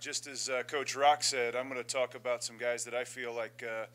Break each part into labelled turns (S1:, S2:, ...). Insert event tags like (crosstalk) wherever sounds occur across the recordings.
S1: just as uh, Coach Rock said, I'm going to talk about some guys that I feel like uh,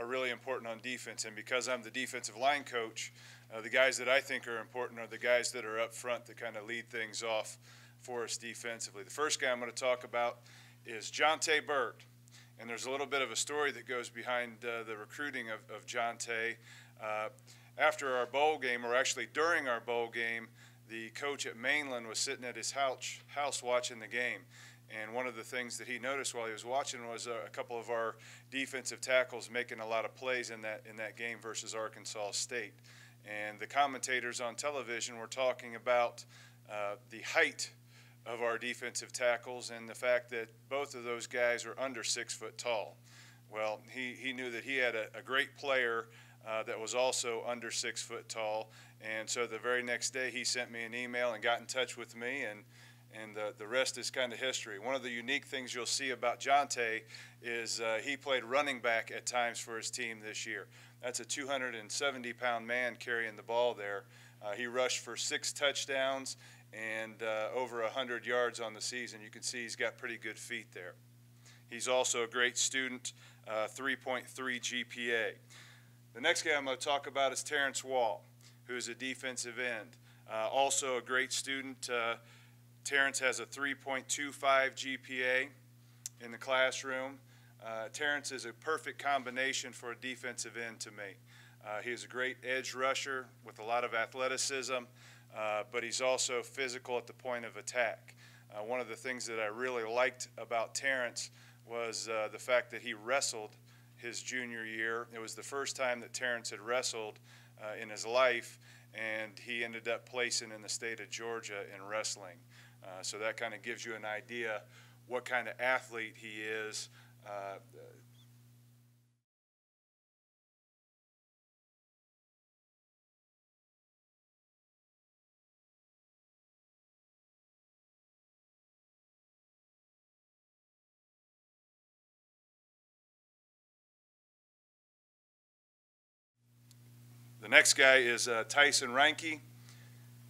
S1: are really important on defense. And because I'm the defensive line coach, uh, the guys that I think are important are the guys that are up front that kind of lead things off for us defensively. The first guy I'm going to talk about is Jonte Burt. And there's a little bit of a story that goes behind uh, the recruiting of, of Jonte. Uh, after our bowl game, or actually during our bowl game, the coach at Mainland was sitting at his house, house watching the game. And one of the things that he noticed while he was watching was a, a couple of our defensive tackles making a lot of plays in that in that game versus Arkansas State. And the commentators on television were talking about uh, the height of our defensive tackles and the fact that both of those guys are under six foot tall. Well, he, he knew that he had a, a great player uh, that was also under six foot tall. And so the very next day, he sent me an email and got in touch with me. And and the, the rest is kind of history. One of the unique things you'll see about Jonte is uh, he played running back at times for his team this year. That's a 270 pound man carrying the ball there. Uh, he rushed for six touchdowns and uh, over 100 yards on the season. You can see he's got pretty good feet there. He's also a great student, uh, 3.3 GPA. The next guy I'm going to talk about is Terrence Wall, who is a defensive end. Uh, also a great student. Terrence has a 3.25 GPA in the classroom. Uh, Terrence is a perfect combination for a defensive end to me. Uh, he is a great edge rusher with a lot of athleticism, uh, but he's also physical at the point of attack. Uh, one of the things that I really liked about Terrence was uh, the fact that he wrestled his junior year. It was the first time that Terrence had wrestled uh, in his life, and he ended up placing in the state of Georgia in wrestling. Uh, so that kind of gives you an idea what kind of athlete he is. Uh, The next guy is uh, Tyson Reinke.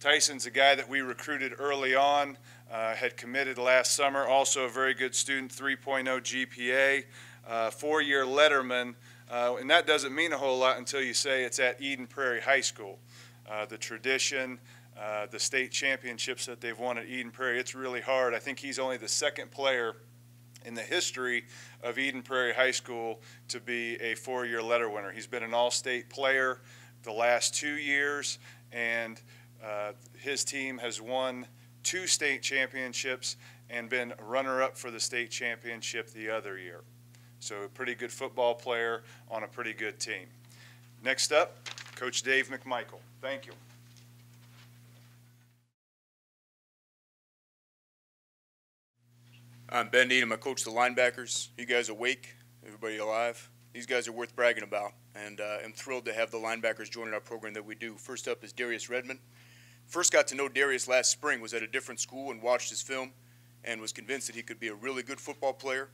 S1: Tyson's a guy that we recruited early on, uh, had committed last summer, also a very good student, 3.0 GPA, uh, four-year letterman, uh, and that doesn't mean a whole lot until you say it's at Eden Prairie High School. Uh, the tradition, the state championships that they've won at Eden Prairie, it's really hard. I think he's only the second player in the history of Eden Prairie High School to be a four-year letter winner. He's been an all-state player the last two years, and uh, his team has won two state championships and been runner-up for the state championship the other year. So a pretty good football player on a pretty good team. Next up, Coach Dave McMichael. Thank you.
S2: I'm Ben Needham. I coach the linebackers. You guys awake? Everybody alive? These guys are worth bragging about, and uh, I'm thrilled to have the linebackers joining our program that we do. First up is Darius Redmond. First got to know Darius last spring, was at a different school and watched his film and was convinced that he could be a really good football player.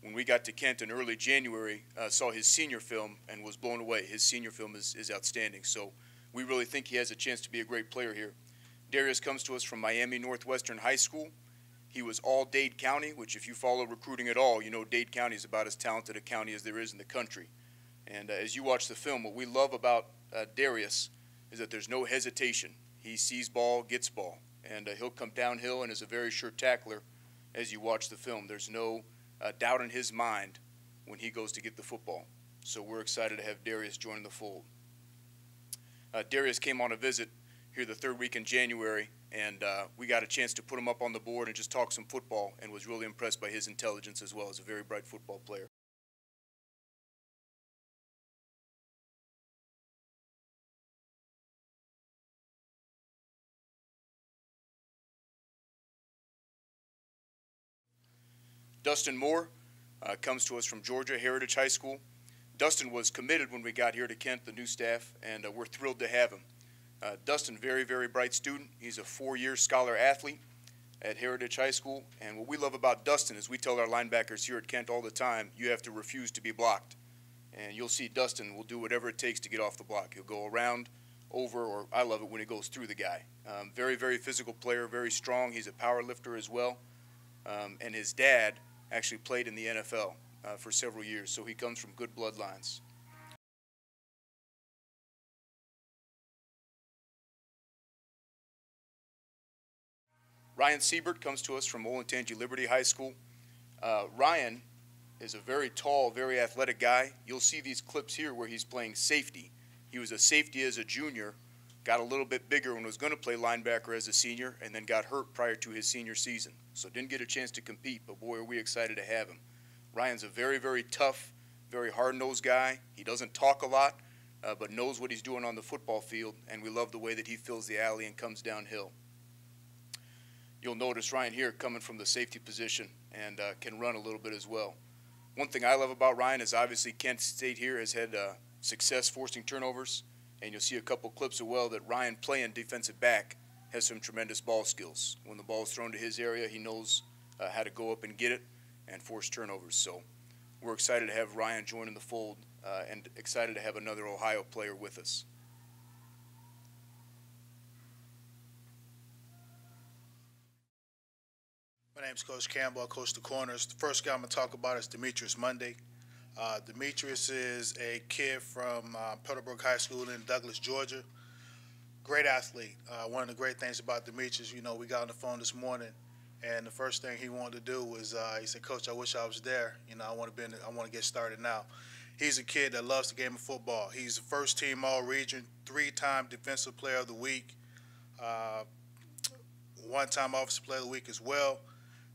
S2: When we got to Kent in early January, uh, saw his senior film and was blown away. His senior film is, is outstanding. So we really think he has a chance to be a great player here. Darius comes to us from Miami Northwestern High School. He was all Dade County, which if you follow recruiting at all, you know Dade County is about as talented a county as there is in the country. And uh, as you watch the film, what we love about uh, Darius is that there's no hesitation. He sees ball, gets ball, and uh, he'll come downhill and is a very sure tackler as you watch the film. There's no uh, doubt in his mind when he goes to get the football. So we're excited to have Darius join the fold. Uh, Darius came on a visit here the third week in January, and uh, we got a chance to put him up on the board and just talk some football and was really impressed by his intelligence as well as a very bright football player. Dustin Moore uh, comes to us from Georgia Heritage High School. Dustin was committed when we got here to Kent, the new staff, and uh, we're thrilled to have him. Uh, Dustin, very, very bright student. He's a four-year scholar athlete at Heritage High School. And what we love about Dustin is we tell our linebackers here at Kent all the time, you have to refuse to be blocked. And you'll see Dustin will do whatever it takes to get off the block. He'll go around, over, or I love it when he goes through the guy. Um, very, very physical player, very strong. He's a power lifter as well. Um, and his dad actually played in the NFL uh, for several years, so he comes from good bloodlines. Ryan Siebert comes to us from Olentangy Liberty High School. Uh, Ryan is a very tall, very athletic guy. You'll see these clips here where he's playing safety. He was a safety as a junior, got a little bit bigger when was going to play linebacker as a senior, and then got hurt prior to his senior season. So didn't get a chance to compete, but boy, are we excited to have him. Ryan's a very, very tough, very hard-nosed guy. He doesn't talk a lot, uh, but knows what he's doing on the football field, and we love the way that he fills the alley and comes downhill. You'll notice Ryan here coming from the safety position and uh, can run a little bit as well. One thing I love about Ryan is obviously Kent State here has had uh, success forcing turnovers, and you'll see a couple clips as well that Ryan playing defensive back has some tremendous ball skills. When the ball is thrown to his area, he knows uh, how to go up and get it and force turnovers. So we're excited to have Ryan join in the fold uh, and excited to have another Ohio player with us.
S3: My name's Coach Campbell. I coach the corners. The first guy I'm going to talk about is Demetrius Monday. Uh, Demetrius is a kid from uh, Pebblebrook High School in Douglas, Georgia. Great athlete. Uh, one of the great things about Demetrius, you know, we got on the phone this morning, and the first thing he wanted to do was uh, he said, "Coach, I wish I was there. You know, I want to be. In the, I want to get started now." He's a kid that loves the game of football. He's first team All Region, three-time Defensive Player of the Week, uh, one-time Offensive Player of the Week as well.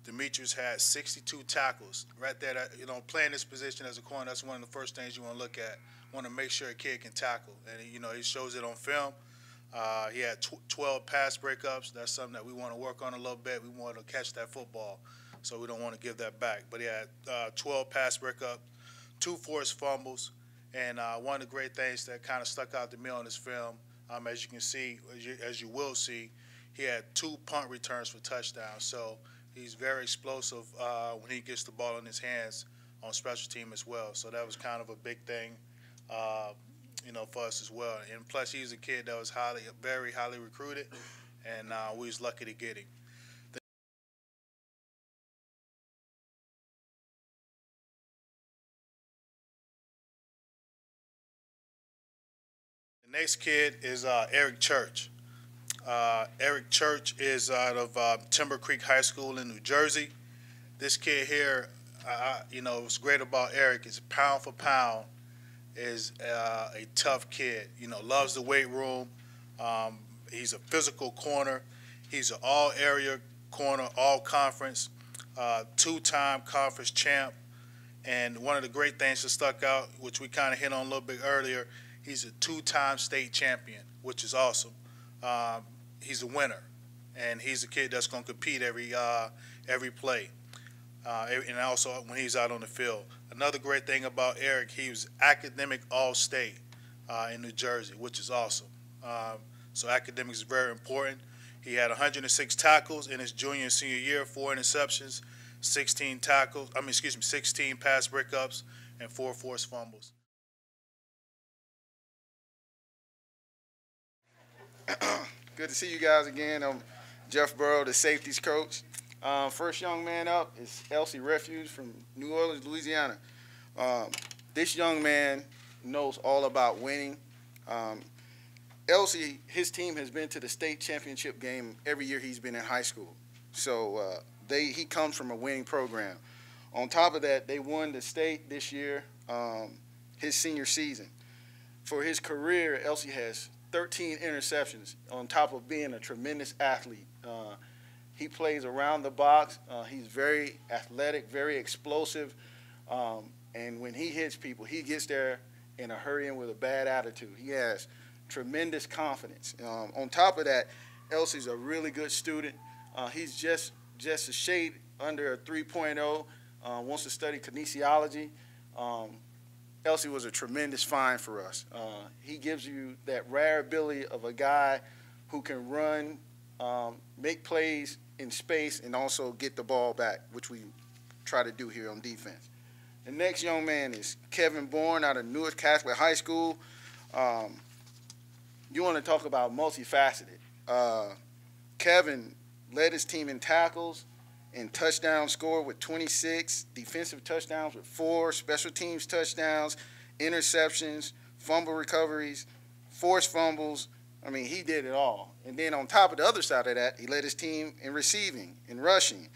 S3: Demetrius had 62 tackles. Right there, that, you know, playing this position as a corner, that's one of the first things you want to look at. Want to make sure a kid can tackle, and you know he shows it on film. Uh, he had tw 12 pass breakups. That's something that we want to work on a little bit. We want to catch that football, so we don't want to give that back. But he had uh, 12 pass breakups, two forced fumbles, and uh, one of the great things that kind of stuck out to me on this film, um, as you can see, as you, as you will see, he had two punt returns for touchdowns. So he's very explosive uh, when he gets the ball in his hands on special team as well. So that was kind of a big thing, uh, you know, for us as well. And plus, he's a kid that was highly, very highly recruited, and uh, we was lucky to get him. The next kid is uh, Eric Church. Uh, Eric Church is out of uh, Timber Creek High School in New Jersey. This kid here, you know, what's great about Eric is pound for pound is uh, a tough kid. You know, loves the weight room. Um, he's a physical corner. He's an all-area corner, all-conference, uh, two-time conference champ. And one of the great things that stuck out, which we kind of hit on a little bit earlier, he's a two-time state champion, which is awesome. Um, he's a winner, and he's a kid that's going to compete every uh, every play, uh, and also when he's out on the field. Another great thing about Eric, he was academic All-State uh, in New Jersey, which is awesome. Um, so academics is very important. He had 106 tackles in his junior and senior year, four interceptions, 16 tackles. I mean, excuse me, 16 pass breakups, and four forced fumbles. (clears throat)
S4: Good to see you guys again. I'm Jeff Burrow, the safeties coach. Um, first young man up is Elsie Refuge from New Orleans, Louisiana. Um, this young man knows all about winning. Um, Elsie, his team has been to the state championship game every year he's been in high school. So uh, they he comes from a winning program. On top of that, they won the state this year, um, his senior season. For his career, Elsie has 13 interceptions on top of being a tremendous athlete. Uh, he plays around the box. Uh, he's very athletic, very explosive. Um, and when he hits people, he gets there in a hurry and with a bad attitude. He has tremendous confidence. Um, on top of that, Elsie's a really good student. Uh, he's just just a shade under a 3.0. Uh, wants to study kinesiology. Um, Elsie was a tremendous find for us. Uh, he gives you that rare ability of a guy who can run, um, make plays in space, and also get the ball back, which we try to do here on defense. The next young man is Kevin Bourne out of Newark Catholic High School. Um, you want to talk about multifaceted. Uh, Kevin led his team in tackles. In touchdowns scored with 26, defensive touchdowns with four, special teams touchdowns, interceptions, fumble recoveries, forced fumbles. I mean, he did it all. And then on top of the other side of that, he led his team in receiving, in rushing,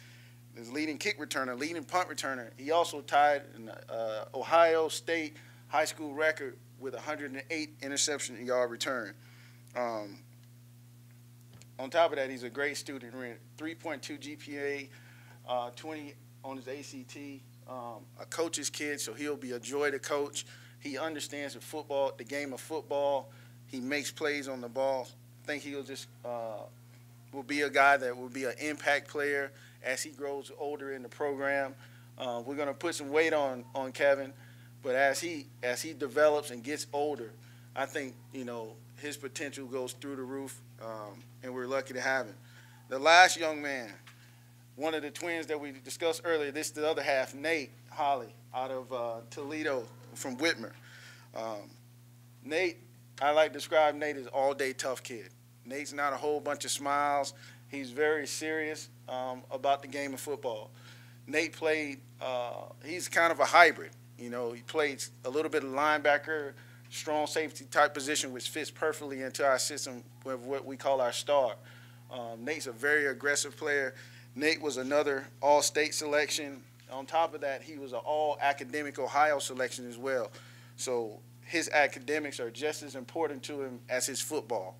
S4: his leading kick returner, leading punt returner. He also tied an uh, Ohio State high school record with 108 interception yard return. Um, on top of that, he's a great student. 3.2 GPA, uh, 20 on his ACT. Um, a coach's kid, so he'll be a joy to coach. He understands the football, the game of football. He makes plays on the ball. I think he'll just uh, will be a guy that will be an impact player as he grows older in the program. Uh, we're going to put some weight on on Kevin, but as he as he develops and gets older, I think you know his potential goes through the roof, um, and we're lucky to have him. The last young man, one of the twins that we discussed earlier, this is the other half, Nate Holley, out of uh, Toledo from Whitmer. Um, Nate, I like to describe Nate as all-day tough kid. Nate's not a whole bunch of smiles. He's very serious um, about the game of football. Nate played, uh, he's kind of a hybrid. You know, he played a little bit of linebacker, strong safety type position, which fits perfectly into our system with what we call our star. Um, Nate's a very aggressive player. Nate was another all state selection. On top of that, he was an all academic Ohio selection as well. So his academics are just as important to him as his football.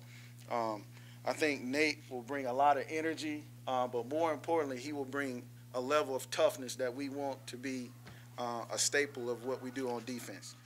S4: Um, I think Nate will bring a lot of energy, uh, but more importantly, he will bring a level of toughness that we want to be uh, a staple of what we do on defense.